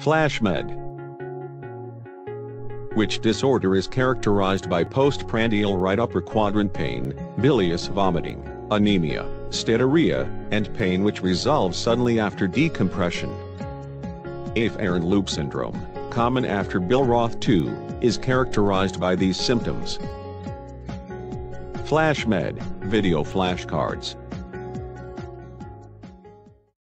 FlashMed. Which disorder is characterized by postprandial right upper quadrant pain, bilious vomiting, anemia, steatorrhea, and pain which resolves suddenly after decompression. Afferent loop syndrome, common after Billroth 2, is characterized by these symptoms. FlashMed, video flashcards.